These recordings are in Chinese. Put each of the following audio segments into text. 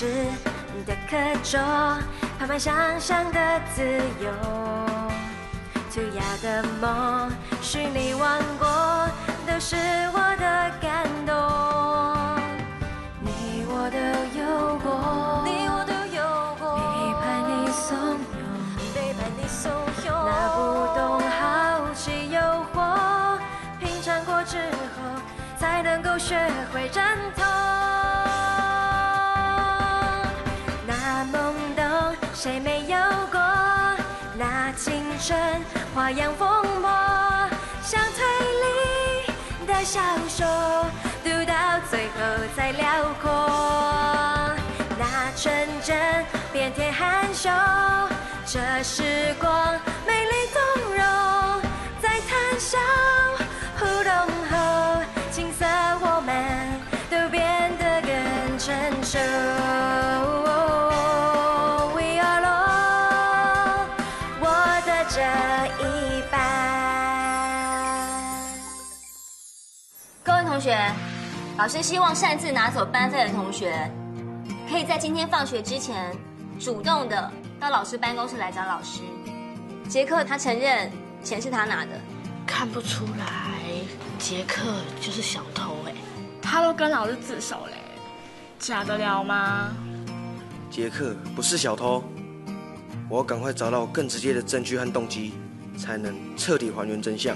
教室的课桌，拍卖想象的自由。涂鸦的梦，虚拟王国，都是我的感动。你我都有过，你我都有过，背叛你怂恿，背叛你怂恿，那不懂好奇诱惑，品尝过之后，才能够学会认同。谁没有过？那青春花样疯魔，像推理的小说，读到最后才辽阔。那纯真变天含羞，这时光各位同学，老师希望擅自拿走班费的同学，可以在今天放学之前，主动的到老师办公室来找老师。杰克他承认钱是他拿的，看不出来，杰克就是小偷哎、他都跟老师自首嘞，假得了吗？杰克不是小偷，我要赶快找到更直接的证据和动机，才能彻底还原真相。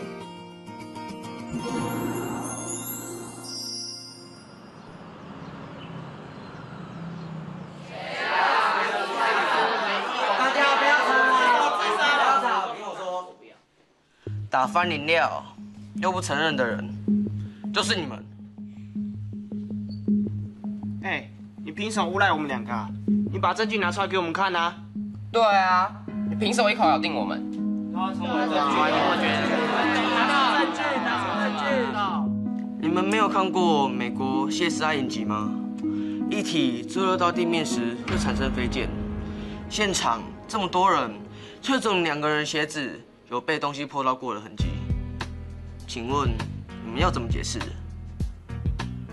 打翻饮料又不承认的人，就是你们。哎、你凭什么诬赖我们两个、啊？你把证据拿出来给我们看啊！对啊，你凭什么一口咬定我们？你们没有看过美国谢斯爱影集吗？一体坠落到地面时会产生飞溅，现场这么多人，却只有两个人鞋子有被东西破到过的痕迹。请问你们要怎么解释？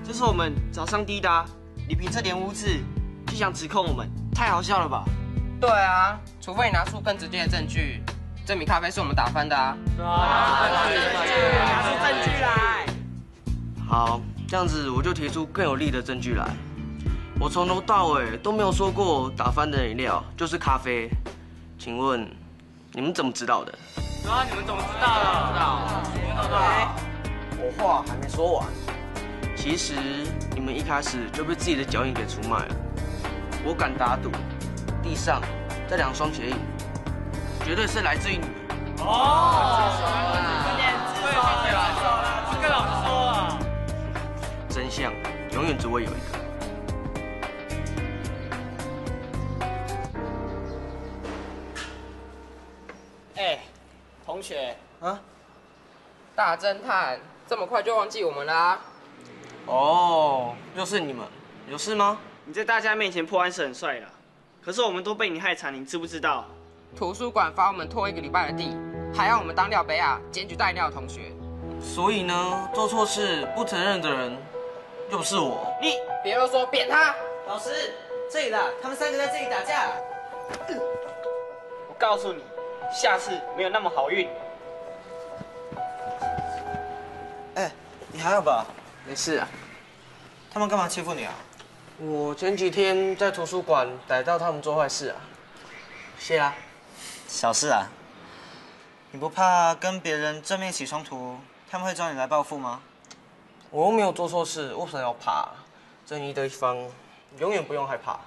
这是我们早上滴答，你凭这点污渍就想指控我们，太好笑了吧？对啊，除非你拿出更直接的证据，证明咖啡是我们打翻的啊拿出证据来。好，这样子我就提出更有力的证据来。我从头到尾都没有说过打翻的饮料就是咖啡，请问你们怎么知道的？啊，你们怎么知道的？我话还没说完，其实你们一开始就被自己的脚印给出卖了。我敢打赌，地上这两双鞋印，绝对是来自于你们。哦真相永远只会有一个。啊？大侦探这么快就忘记我们啦、哦，又是你们，有事吗？你在大家面前破案是很帅的，可是我们都被你害惨，你知不知道？图书馆罚我们拖一个礼拜的地，还要我们当廖北亚检举带尿的同学。所以呢，做错事不承认的人，又不是我。你别啰嗦，扁他！老师，这里啦，他们三个在这里打架。我告诉你，下次没有那么好运。你还好吧？没事啊，他们干嘛欺负你啊？我前几天在图书馆逮到他们做坏事啊。谢啦。小事啊。你不怕跟别人正面起冲突，他们会找你来报复吗？我又没有做错事，为什么要怕？正义的一方永远不用害怕。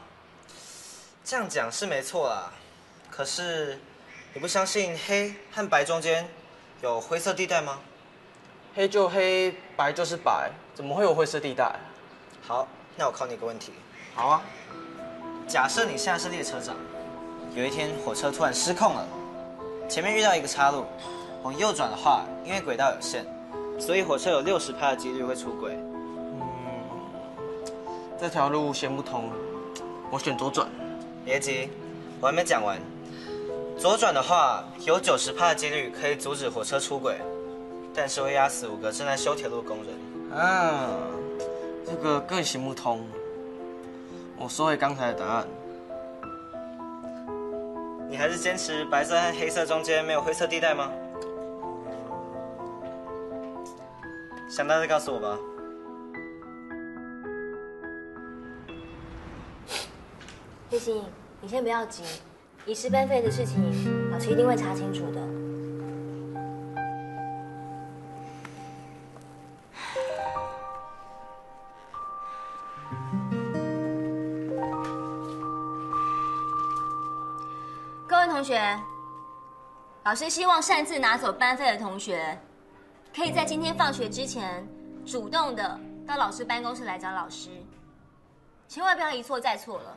这样讲是没错啦，可是你不相信黑和白中间有灰色地带吗？黑就黑，白就是白，怎么会有灰色地带？好，那我考你一个问题。好啊，假设你现在是列车长，有一天火车突然失控了，前面遇到一个岔路，往右转的话，因为轨道有限，所以火车有六十趴的几率会出轨。这条路行不通，我选左转。别急，我还没讲完。左转的话，有九十趴的几率可以阻止火车出轨，但是会压死五个正在修铁路的工人。啊，这个更行不通。我收回刚才的答案。你还是坚持白色和黑色中间没有灰色地带吗？想到再告诉我吧。飞行，你先不要急，遗失班费的事情，老师一定会查清楚的。老师希望擅自拿走班费的同学，可以在今天放学之前，主动的到老师办公室来找老师，千万不要一错再错了。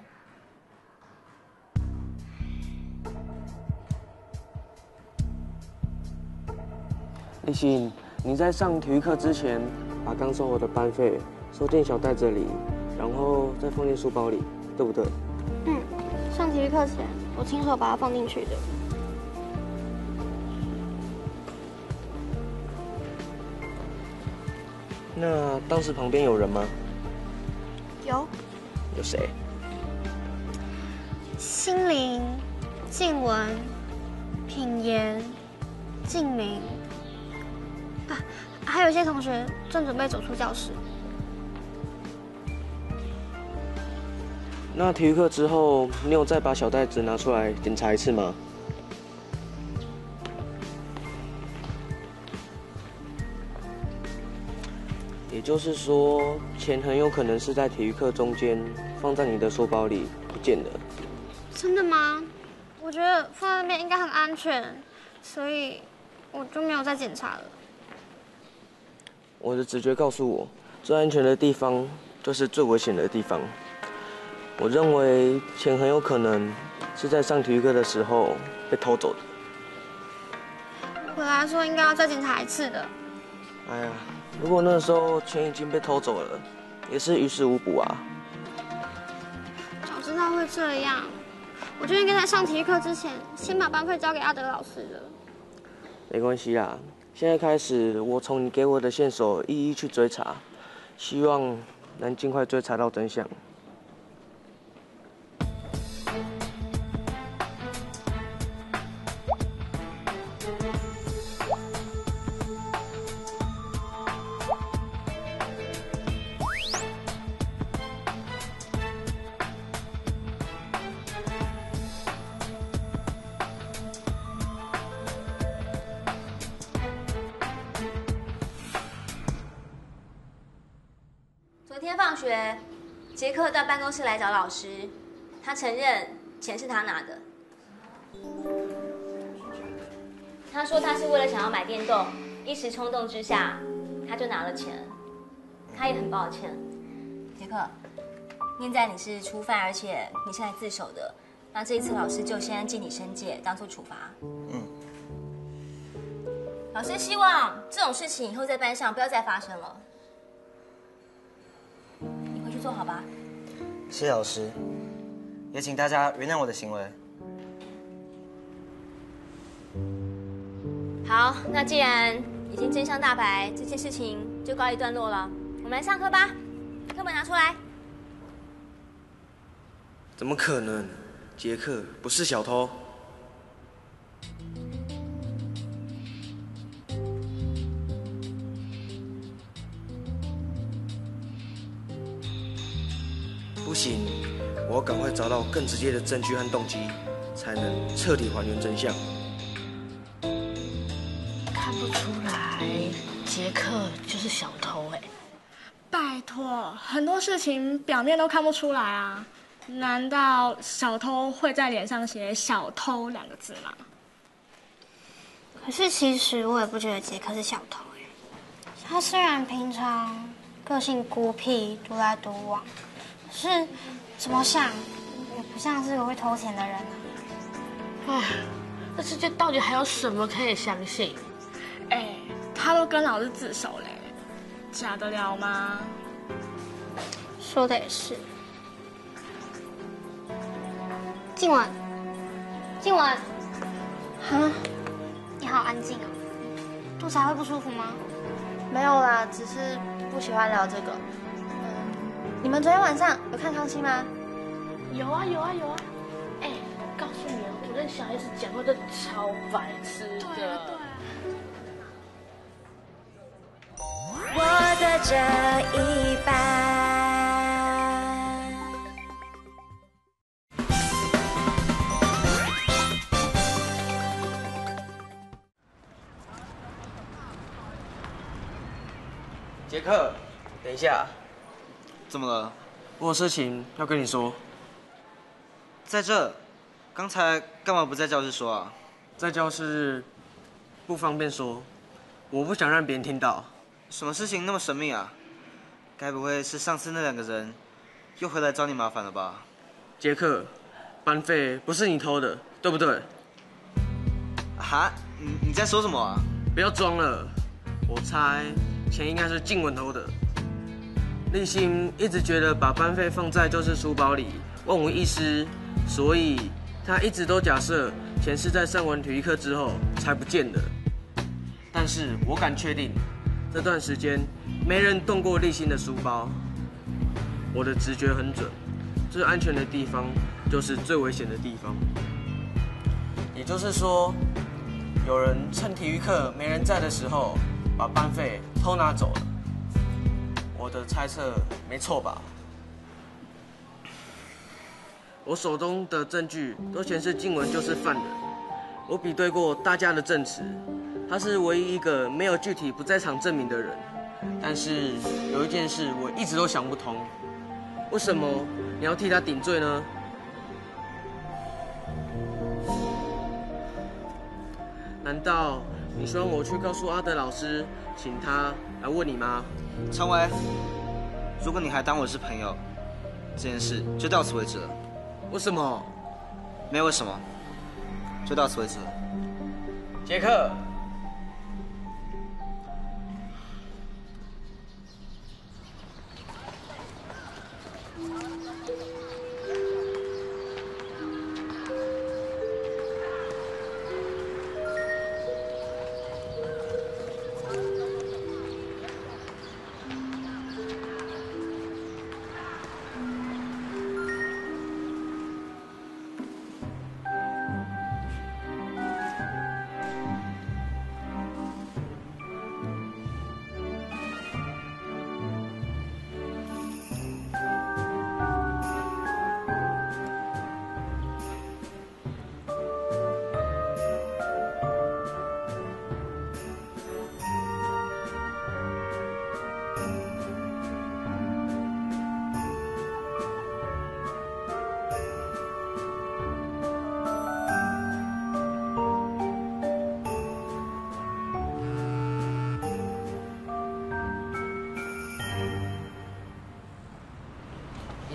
立新，你在上体育课之前，把刚收好的班费收进小袋子里，然后再放进书包里，对不对？嗯，上体育课前我亲手把它放进去的。那当时旁边有人吗？有有谁？心灵、静文、品言、静明啊，还有一些同学正准备走出教室。那体育课之后，你有再把小袋子拿出来检查一次吗？就是说，钱很有可能是在体育课中间放在你的书包里不见了。真的吗？我觉得放在那边应该很安全，所以我就没有再检查了。我的直觉告诉我，最安全的地方就是最危险的地方。我认为钱很有可能是在上体育课的时候被偷走的。回来说应该要再检查一次的。哎呀，如果那时候钱已经被偷走了，也是于事无补啊。早知道会这样，我就应该在上体育课之前先把班费交给阿德老师了。没关系啦，现在开始，我从你给我的线索一一去追查，希望能尽快追查到真相。昨天放学，杰克到办公室来找老师，他承认钱是他拿的。他说他是为了想要买电动，一时冲动之下，他就拿了钱。他也很抱歉，杰克，念在你是初犯，而且你是来自首的，那这一次老师就先记你申诫，当做处罚。嗯。老师希望这种事情以后在班上不要再发生了。好吧。谢谢老师，也请大家原谅我的行为。好，那既然已经真相大白，这件事情就告一段落了。我们来上课吧，课本拿出来。怎么可能？杰克不是小偷。行，我要赶快找到更直接的证据和动机，才能彻底还原真相。看不出来，杰克就是小偷哎。拜托，很多事情表面都看不出来啊，难道小偷会在脸上写“小偷”两个字吗？可是其实我也不觉得杰克是小偷哎，他虽然平常个性孤僻、独来独往，可是怎么像也不像是个会偷钱的人啊。唉，这世界到底还有什么可以相信？哎，他都跟老师自首嘞，假得了吗？说的也是。静雯，静雯，啊，你好安静哦，肚子还会不舒服吗？没有啦，只是不喜欢聊这个。嗯，你们昨天晚上有看康熙吗？有啊有啊有啊！哎，告诉你啊，我跟小 S 讲话都超白痴的。我的这一半。杰克，等一下，怎么了？我有事情要跟你说。在这，刚才干嘛不在教室说啊？在教室不方便说，我不想让别人听到。什么事情那么神秘啊？该不会是上次那两个人又回来找你麻烦了吧？杰克，班费不是你偷的，对不对？哈？你你在说什么啊？不要装了，我猜钱应该是静文偷的。立新一直觉得把班费放在教室书包里万无一失，所以他一直都假设钱是在上完体育课之后才不见的。但是我敢确定，这段时间没人动过立新的书包。我的直觉很准，最安全的地方就是最危险的地方。也就是说，有人趁体育课没人在的时候，把班费偷拿走了。我的猜测没错吧？我手中的证据都显示静文就是犯人。我比对过大家的证词，他是唯一一个没有具体不在场证明的人。但是有一件事我一直都想不通，为什么你要替他顶罪呢？难道你希望我去告诉阿德老师，请他来问你吗？常伟，如果你还当我是朋友，这件事就到此为止了。为什么？没有为什么，就到此为止了。杰克，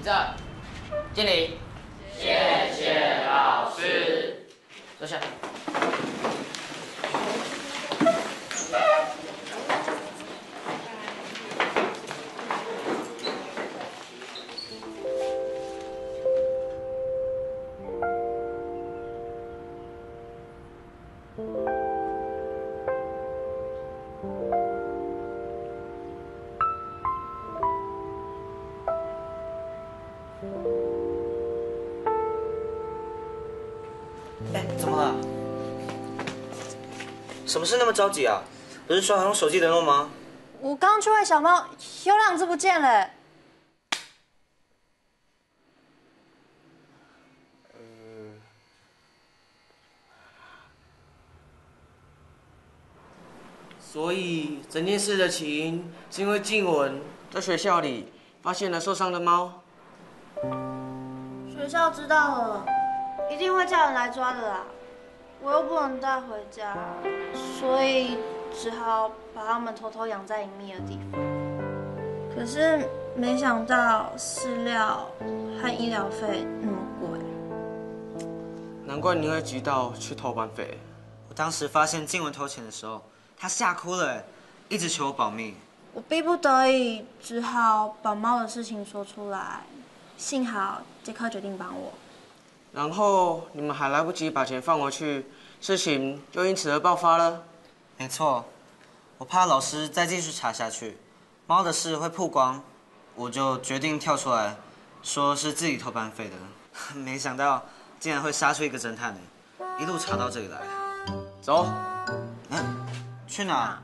这，经理。谢谢老师。坐下。么事那么着急啊？不是说好用手机联络吗？我刚去喂小猫，有两只不见了。所以整件事的起因是因为静文在学校里发现了受伤的猫。学校知道了，一定会叫人来抓的啦。我又不能带回家，所以只好把它们偷偷养在隐秘的地方。可是没想到饲料和医疗费那么贵。难怪你会急到去偷班费。我当时发现静文偷钱的时候，他吓哭了，哎，一直求我保密。我逼不得已，只好把猫的事情说出来。幸好杰克决定帮我。然后你们还来不及把钱放回去，事情就因此而爆发了。没错，我怕老师再继续查下去，猫的事会曝光，我就决定跳出来，说是自己偷班费的。没想到竟然会杀出一个侦探呢，一路查到这里来。走，嗯，去哪？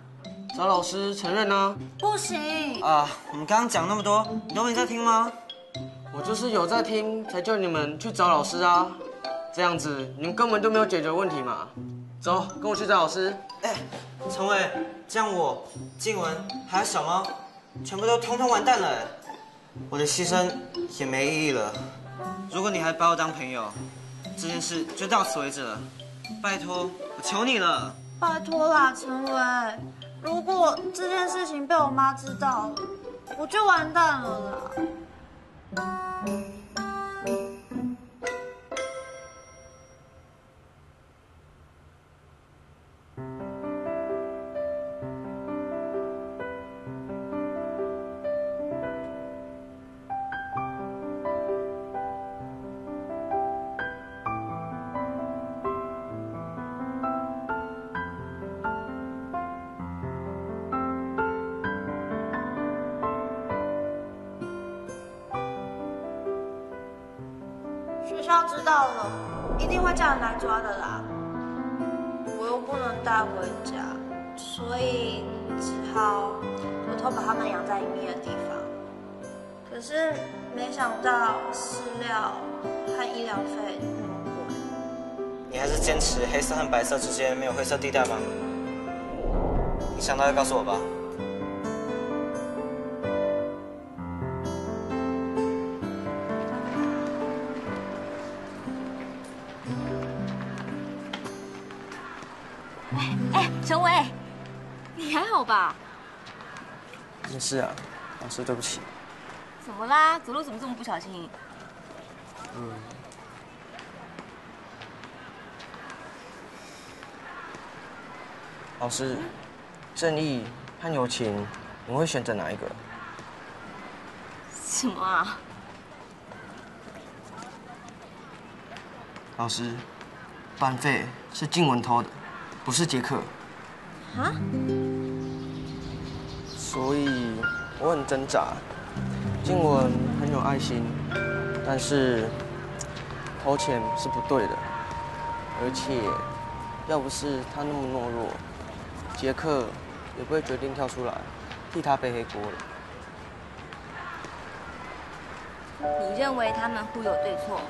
找老师承认啊。不行，啊，我们刚刚讲那么多，有你在听吗？我就是有在听，才叫你们去找老师啊。这样子你们根本就没有解决问题嘛。走，跟我去找老师。哎，陈伟，这样我、静文还有小猫，全部都通通完蛋了。我的牺牲也没意义了。如果你还把我当朋友，这件事就到此为止了。拜托，我求你了。拜托啦，陈伟，如果这件事情被我妈知道了，我就完蛋了啦。Thank you. 学校知道了，一定会叫人来抓的啦。我又不能带回家，所以只好偷偷把它们养在隐秘的地方。可是没想到饲料和医疗费那么贵。你还是坚持黑色和白色之间没有灰色地带吗？你想到就告诉我吧。没事啊，老师对不起。怎么啦？走路怎么这么不小心？嗯。老师，正义和友情，你会选择哪一个？什么啊？老师，班费是静文偷的，不是杰克。啊？所以我很挣扎。静雯很有爱心，但是偷钱是不对的。而且，要不是他那么懦弱，杰克也不会决定跳出来替他背黑锅了。你认为他们互有对错，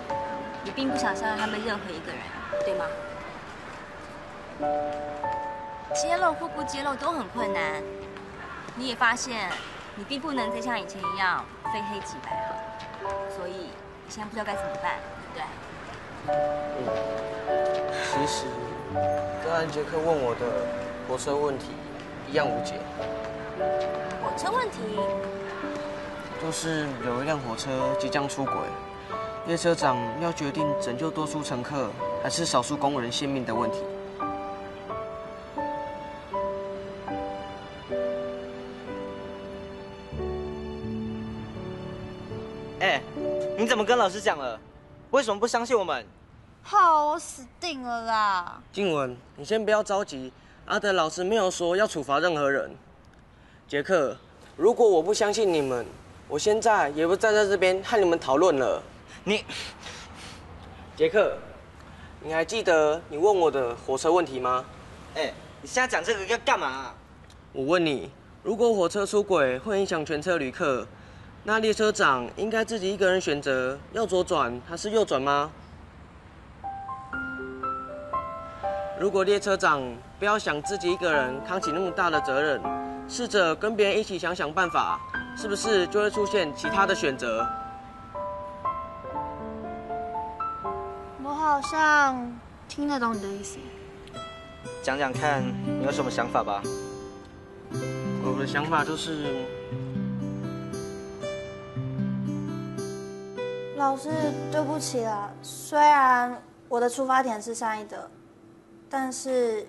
你并不想伤害他们任何一个人，对吗？揭露或不揭露都很困难。你也发现，你并不能再像以前一样非黑即白了，所以你现在不知道该怎么办，对不对？嗯，其实跟安杰克问我的火车问题一样无解。火车问题？就是有一辆火车即将出轨，列车长要决定拯救多数乘客还是少数工人性命的问题。哎，你怎么跟老师讲了？为什么不相信我们？好，我死定了啦！静文，你先不要着急，阿德老师没有说要处罚任何人。杰克，如果我不相信你们，我现在也不站在这边和你们讨论了。你，杰克，你还记得你问我的火车问题吗？哎，你现在讲这个要干嘛？我问你，如果火车出轨会影响全车旅客，那列车长应该自己一个人选择要左转还是右转吗？如果列车长不要想自己一个人扛起那么大的责任，试着跟别人一起想想办法，是不是就会出现其他的选择？我好像听得懂你的意思。讲讲看，你有什么想法吧？我的想法就是，老师，对不起啦。虽然我的出发点是善意的，但是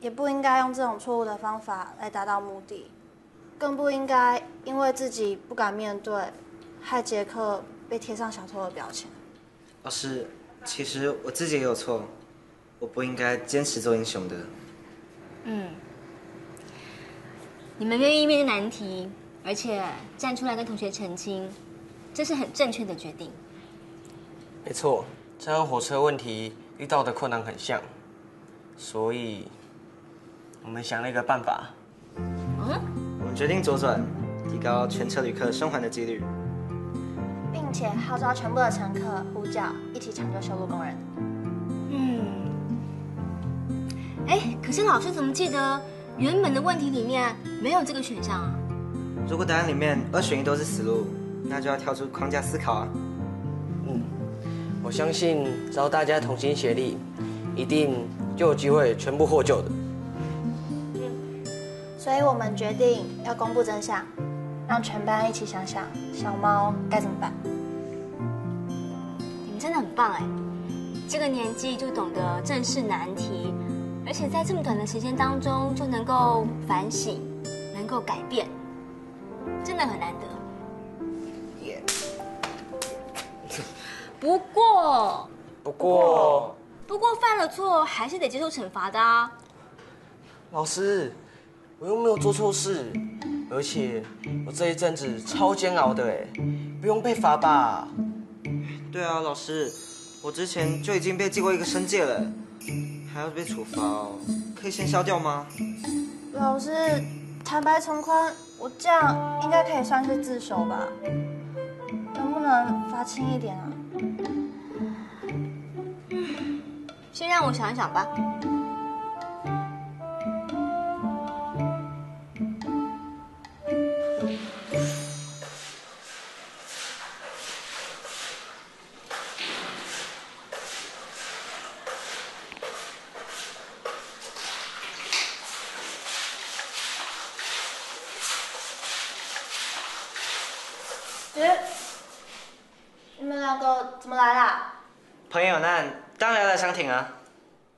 也不应该用这种错误的方法来达到目的，更不应该因为自己不敢面对，害杰克被贴上小偷的标签。老师，其实我自己也有错，我不应该坚持做英雄的。嗯，你们愿意面对难题，而且站出来跟同学澄清，这是很正确的决定。没错，这和火车问题遇到的困难很像，所以我们想了一个办法。我们决定左转，提高全车旅客生还的几率。并且号召全部的乘客呼叫，一起抢救修路工人。嗯，哎，可是老师怎么记得原本的问题里面没有这个选项啊？如果答案里面二选一都是死路，那就要跳出框架思考啊。嗯，我相信只要大家同心协力，一定就有机会全部获救的。所以我们决定要公布真相，让全班一起想想小猫该怎么办。你们真的很棒哎，这个年纪就懂得正视难题，而且在这么短的时间当中就能够反省，能够改变，真的很难得。不过，不过，不过犯了错还是得接受惩罚的啊。老师，我又没有做错事，而且我这一阵子超煎熬的哎，不用被罚吧？对啊，老师，我之前就已经被记过一个申诫了，还要被处罚哦，可以先消掉吗？老师，坦白从宽，我这样应该可以算是自首吧？能不能发轻一点啊？先让我想想吧。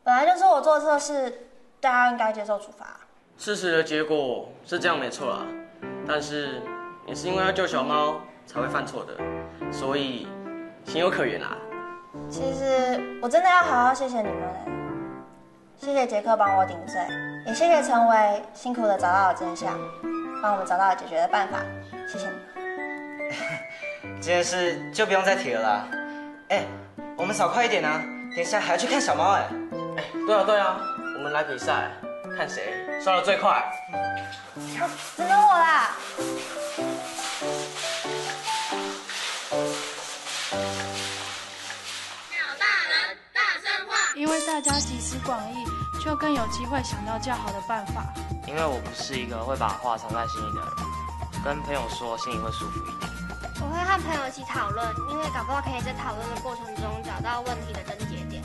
本来就是我做错事，大家应该接受处罚。事实的结果是这样没错啦，但是也是因为要救小猫才会犯错的，所以情有可原啦。其实我真的要好好谢谢你们嘞，谢谢杰克帮我顶罪，也谢谢陈伟辛苦的找到了真相，帮我们找到了解决的办法，谢谢你们。这件事就不用再提了啦。哎，我们少快一点啊，等一下还要去看小猫哎。哎，对啊对啊，我们来比赛，看谁刷的最快。只能我啦。因为大家集思广益，就更有机会想到较好的办法。因为我不是一个会把话藏在心里的人，跟朋友说心里会舒服一点。和朋友一起讨论，因为搞不好可以在讨论的过程中找到问题的症结点。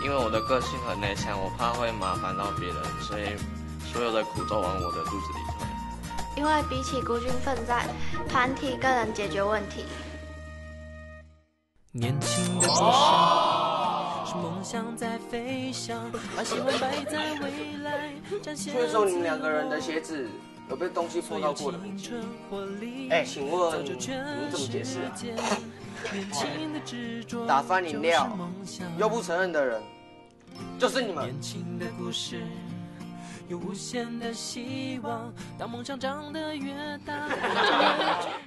因为我的个性很内向，我怕会麻烦到别人，所以所有的苦都往我的肚子里吞。因为比起孤军奋战，团体更能解决问题。年轻的故事是梦想在飞翔，把希望摆在未来，展现。你们两个人的鞋子有被东西碰到过的。哎，请问你们怎么解释啊？打翻饮料又不承认的人，就是你们。年轻的故事有无限的希望，当梦想长得越大。